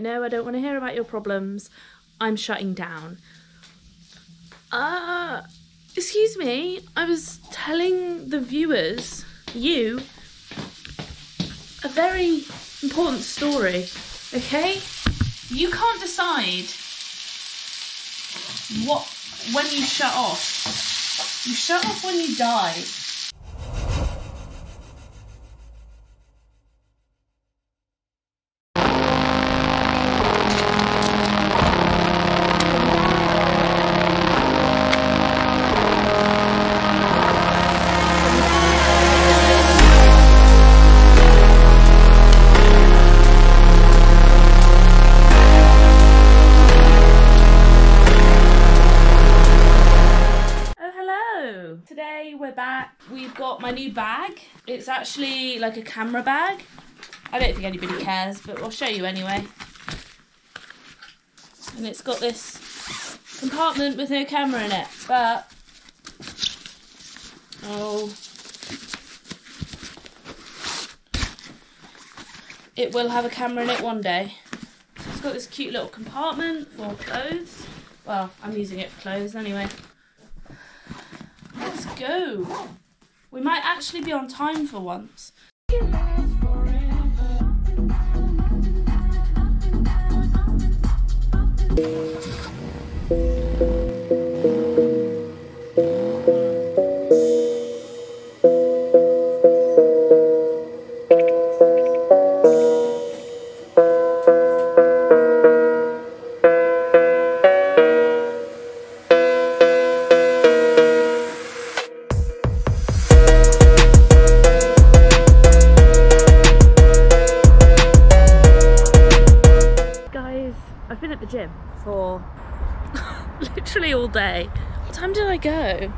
no, I don't want to hear about your problems. I'm shutting down. Uh, excuse me, I was telling the viewers, you, a very important story, okay? You can't decide what when you shut off. You shut off when you die. We've got my new bag. It's actually like a camera bag. I don't think anybody cares, but I'll show you anyway. And it's got this compartment with no camera in it, but oh, it will have a camera in it one day. It's got this cute little compartment for clothes. Well, I'm using it for clothes anyway. Let's go. We might actually be on time for once. For literally all day. What time did I go?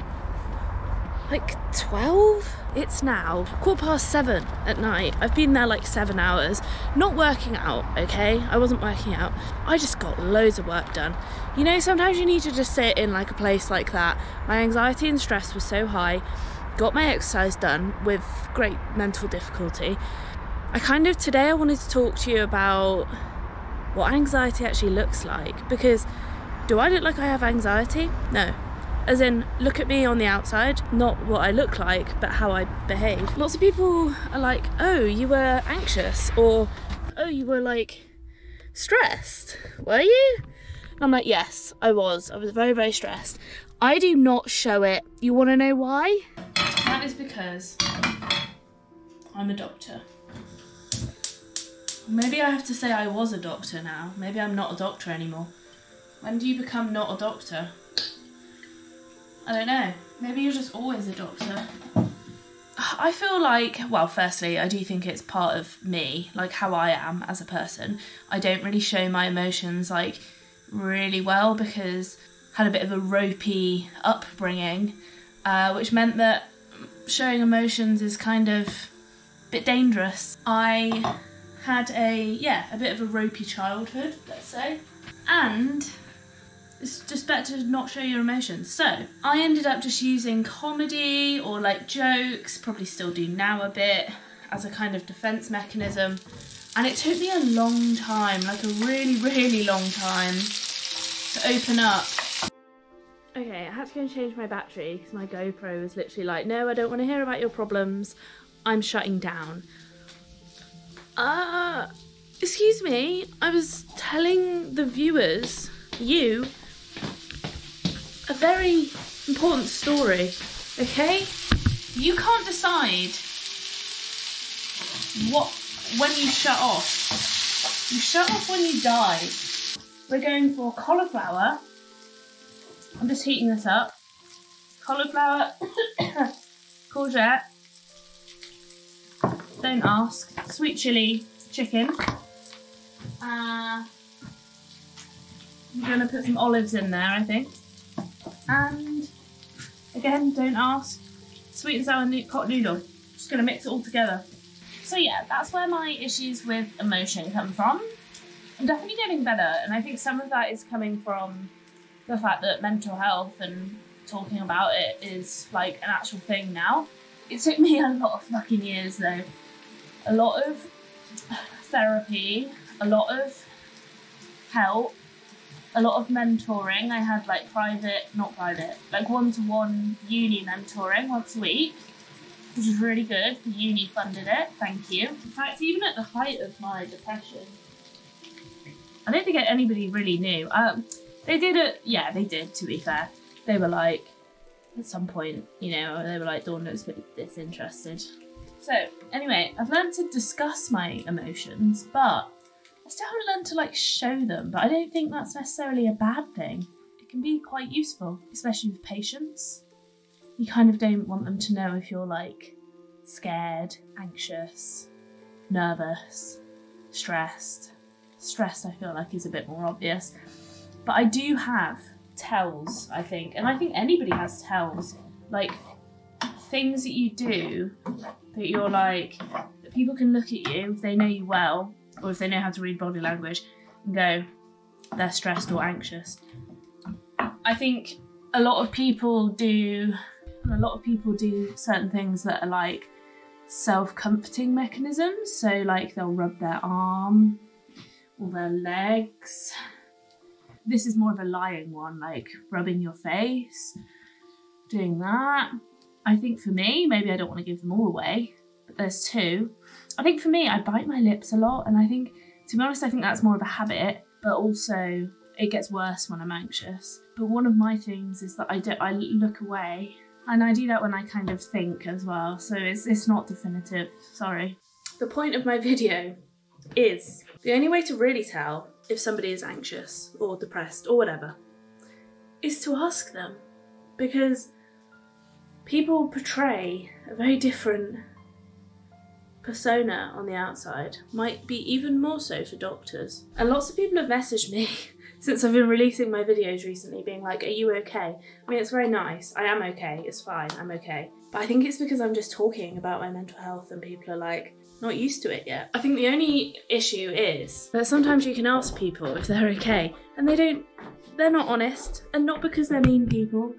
Like 12? It's now quarter past seven at night. I've been there like seven hours, not working out, okay? I wasn't working out. I just got loads of work done. You know, sometimes you need to just sit in like a place like that. My anxiety and stress was so high. Got my exercise done with great mental difficulty. I kind of today I wanted to talk to you about what anxiety actually looks like because do I look like I have anxiety? No. As in, look at me on the outside, not what I look like, but how I behave. Lots of people are like, oh, you were anxious, or oh, you were like stressed, were you? And I'm like, yes, I was. I was very, very stressed. I do not show it. You want to know why? That is because I'm a doctor. Maybe I have to say I was a doctor now. Maybe I'm not a doctor anymore. When do you become not a doctor? I don't know. Maybe you're just always a doctor. I feel like, well, firstly, I do think it's part of me, like how I am as a person. I don't really show my emotions like really well because I had a bit of a ropey upbringing, uh, which meant that showing emotions is kind of a bit dangerous. I had a yeah a bit of a ropey childhood let's say. And it's just better to not show your emotions. So i ended up just using comedy or like jokes probably still do now a bit as a kind of defense mechanism. And it took me a long time like a really really long time to open up. Okay i had to go and change my battery because my gopro was literally like no i don't want to hear about your problems. I'm shutting down uh, excuse me, I was telling the viewers, you, a very important story, okay? You can't decide what when you shut off. You shut off when you die. We're going for cauliflower. I'm just heating this up. Cauliflower, courgette, don't ask. Sweet chili chicken. Uh, I'm gonna put some olives in there, I think. And again, don't ask. Sweet and sour no- pot noodle. Just gonna mix it all together. So yeah, that's where my issues with emotion come from. I'm definitely getting better, and I think some of that is coming from the fact that mental health and talking about it is like an actual thing now. It took me a lot of fucking years though a lot of therapy, a lot of help, a lot of mentoring. I had like private, not private, like one to one uni mentoring once a week, which was really good. The uni funded it, thank you. In fact, even at the height of my depression, I don't think anybody really knew. Um, they did it, yeah, they did, to be fair. They were like, at some point, you know, they were like, Dawn looks a bit disinterested. So, anyway, I've learned to discuss my emotions, but I still haven't learned to like show them. But I don't think that's necessarily a bad thing. It can be quite useful, especially with patients. You kind of don't want them to know if you're like scared, anxious, nervous, stressed. Stressed, I feel like, is a bit more obvious. But I do have tells, I think, and I think anybody has tells. Like things that you do that you're like that people can look at you if they know you well or if they know how to read body language and go they're stressed or anxious. I think a lot of people do a lot of people do certain things that are like self-comforting mechanisms. So like they'll rub their arm or their legs. This is more of a lying one like rubbing your face doing that I think for me, maybe I don't want to give them all away, but there's two. I think for me, I bite my lips a lot, and I think, to be honest, I think that's more of a habit, but also it gets worse when I'm anxious. But one of my things is that I do I look away, and I do that when I kind of think as well. So it's it's not definitive. Sorry. The point of my video is the only way to really tell if somebody is anxious or depressed or whatever is to ask them because people portray a very different persona on the outside, might be even more so for doctors. And lots of people have messaged me since I've been releasing my videos recently, being like, Are you okay? I mean, it's very nice. I am okay. It's fine. I'm okay. But I think it's because I'm just talking about my mental health and people are like, not used to it yet. I think the only issue is that sometimes you can ask people if they're okay and they don't, they're not honest. And not because they're mean people,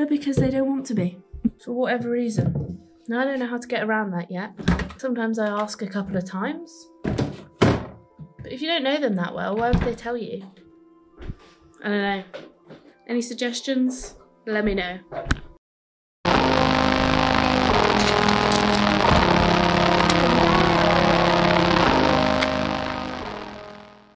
but because they don't want to be, for whatever reason. Now, I don't know how to get around that yet. Sometimes I ask a couple of times. But if you don't know them that well, why would they tell you? I don't know. Any suggestions? Let me know.